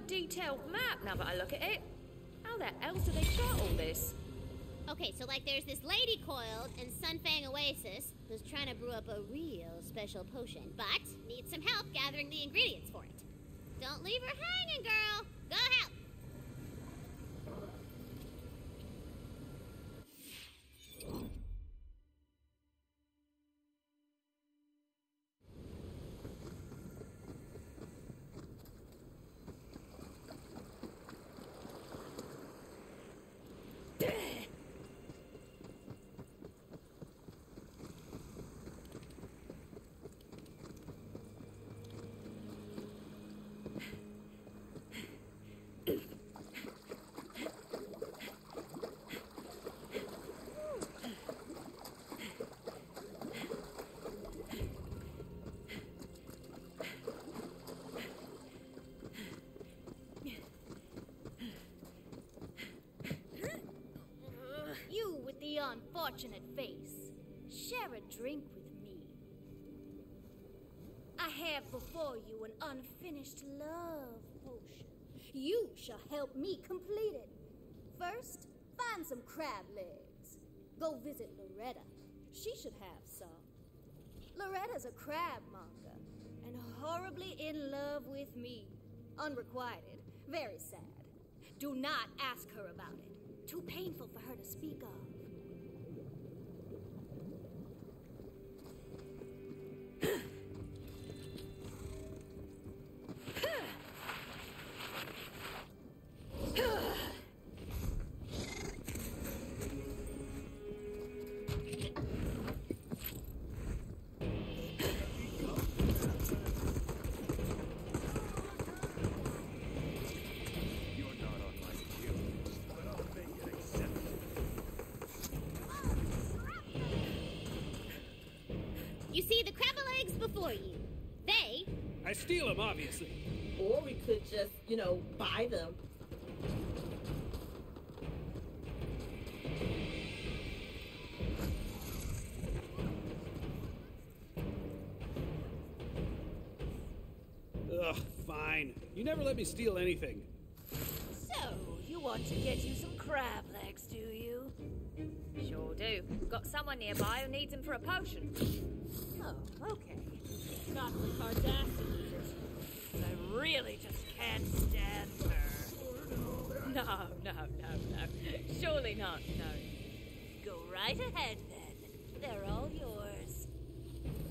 detailed map now that I look at it. How the else do they chart all this? Okay, so like there's this lady coiled in Sunfang Oasis who's trying to brew up a real special potion, but needs some help gathering the ingredients for it. Don't leave her hanging, girl. Go help. You with the unfortunate face, share a drink with me. I have before you an unfinished love potion. You shall help me complete it. First, find some crab legs. Go visit Loretta. She should have some. Loretta's a crab monger and horribly in love with me. Unrequited. Very sad. Do not ask her about it. Too painful for her to speak of. Legs before you. They I steal them, obviously. Or we could just, you know, buy them. Ugh, fine. You never let me steal anything. So, you want to get you some crab legs, do you? Sure do. Got someone nearby who needs them for a potion. Oh, okay. Cardassin's. I really just can't stand her. No, no, no, no. Surely not, no. Go right ahead then. They're all yours.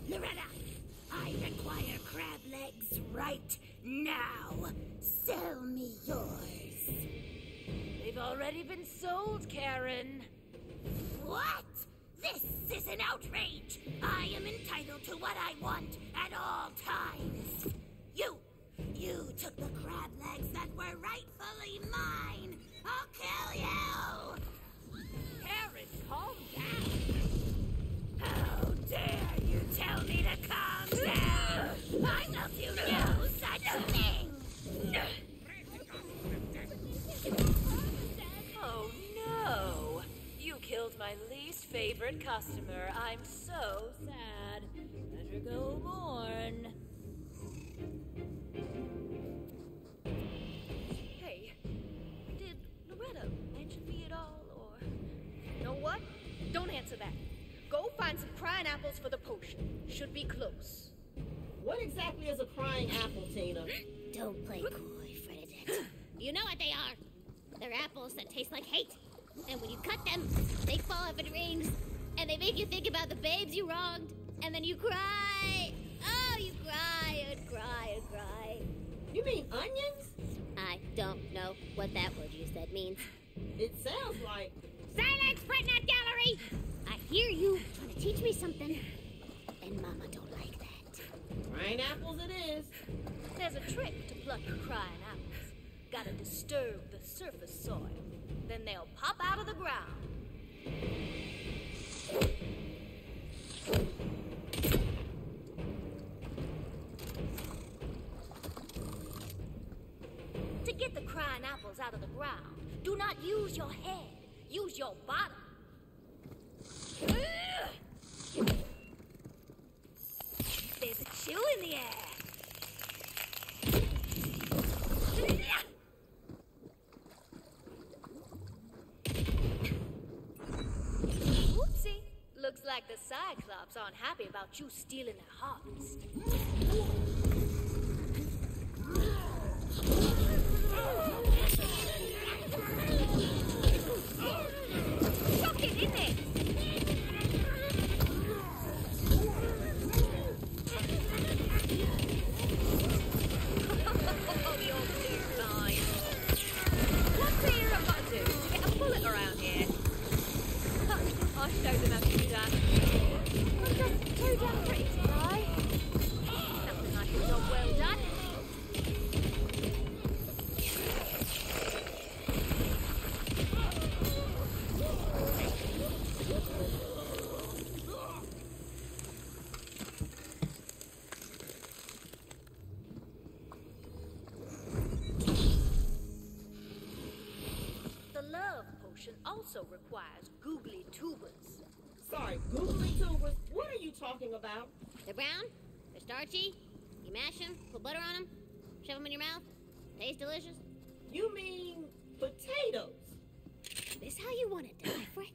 Loretta, I require crab legs right now. Sell me yours. They've already been sold, Karen. What? This is an outrage. I am entitled to what I want all times. You, you took the crab legs that were rightfully mine. I'll kill you. Karen, calm down. How dare you tell me to calm down? I will do no such thing. Oh no! You killed my least favorite customer. I'm so sad. Better go mourn. Hey, did Loretta mention me at all, or. Know what? Don't answer that. Go find some crying apples for the potion. Should be close. What exactly is a crying apple, Tina? don't play coy, Fredette. You know what they are. They're apples that taste like hate. And when you cut them, they fall off in rings. And they make you think about the babes you wronged. And then you cry. Oh, you cry and cry and cry. You mean onions? I don't know what that word you said means. It sounds like. Silence, Frednet Gallery! I hear you trying to teach me something. And Mama don't like that. Crying apples it is. There's a trick to plucking crying apples. Gotta disturb the surface soil. Then they'll pop out of the ground. get the crying apples out of the ground, do not use your head. Use your bottom. There's a chill in the air. Oopsie! Looks like the Cyclops aren't happy about you stealing their harvest. Oh! Also requires googly tubers. Sorry, googly tubers. What are you talking about? They're brown, they're starchy. You mash them, put butter on them, shove them in your mouth. Taste delicious. You mean potatoes? This how you want to die, Fred?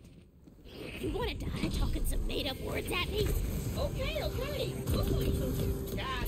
You want to die talking some made-up words at me? Okay, okay. Googly tubers. Got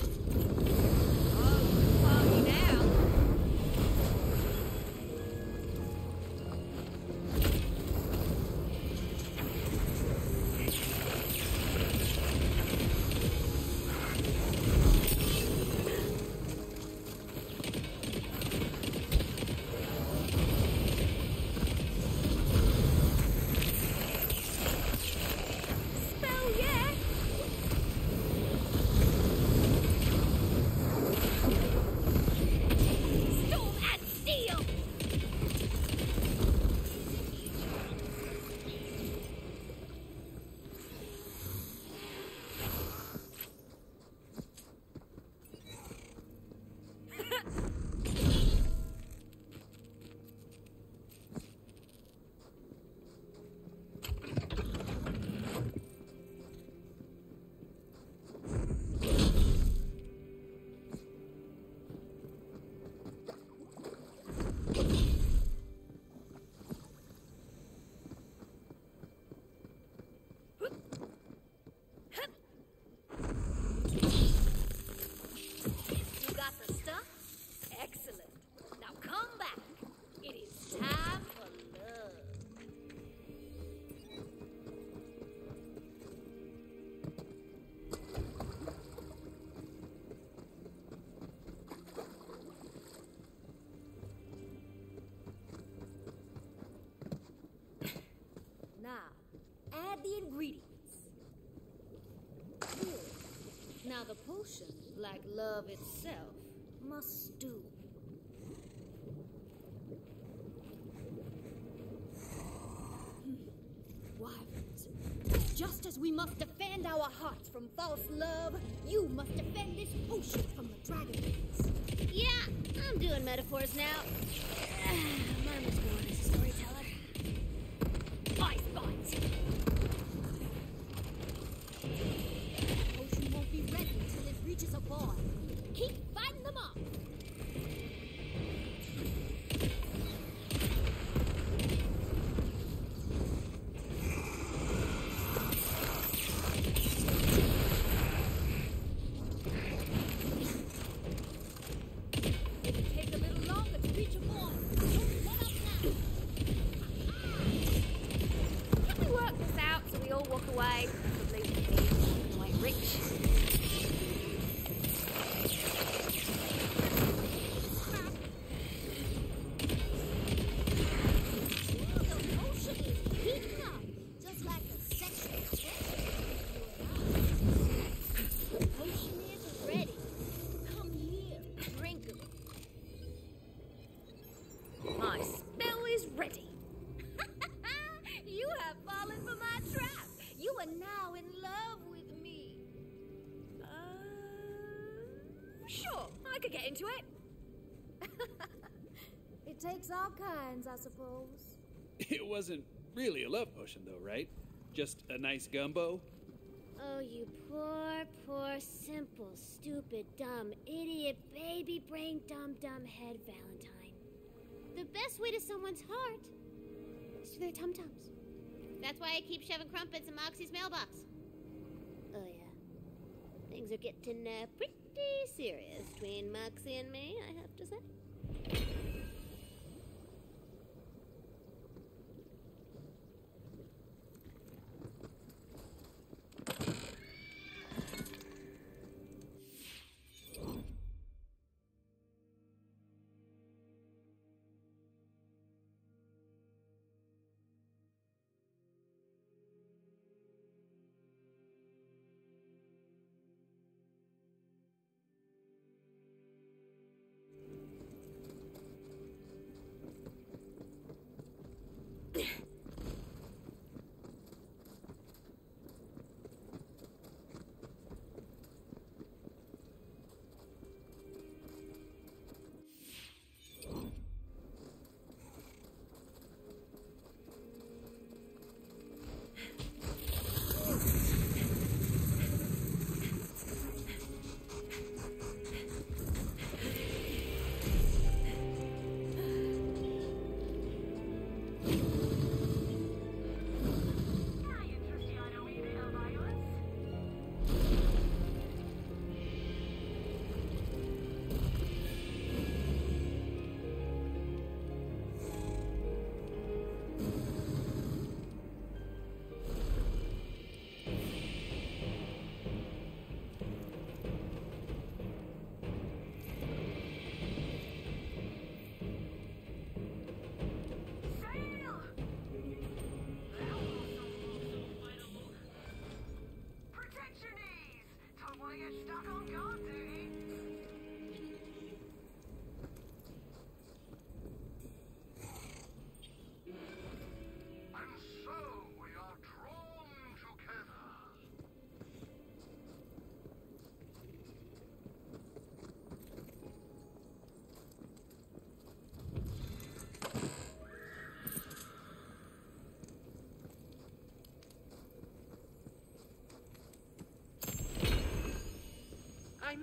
Potion, like love itself, must do. Hmm. Wyverns, just as we must defend our hearts from false love, you must defend this potion from the dragons. Yeah, I'm doing metaphors now. Mine was born as a storyteller. Ice bite! Potion won't be ready until it reaches a boy. Keep fighting them off. It'll take a little longer to reach a boy. Don't let up now. Can we work this out so we all walk away? Probably quite rich. Into it. It takes all kinds, I suppose. It wasn't really a love potion, though, right? Just a nice gumbo? Oh, you poor, poor, simple, stupid, dumb, idiot, baby brain, dumb, dumb head Valentine. The best way to someone's heart is through their tum tums. That's why I keep shoving crumpets in Moxie's mailbox. Oh, yeah. Things are getting uh, pretty serious between Moxie and me, I have to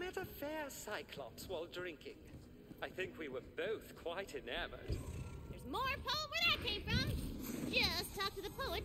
met a fair Cyclops while drinking. I think we were both quite enamored. There's more poem where that came from. Just talk to the poet